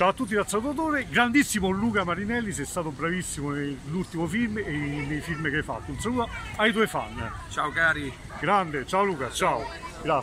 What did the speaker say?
Ciao a tutti da Salvatore, grandissimo Luca Marinelli, sei stato bravissimo nell'ultimo film e nei film che hai fatto. Un saluto ai tuoi fan. Ciao cari. Grande, ciao Luca, ciao.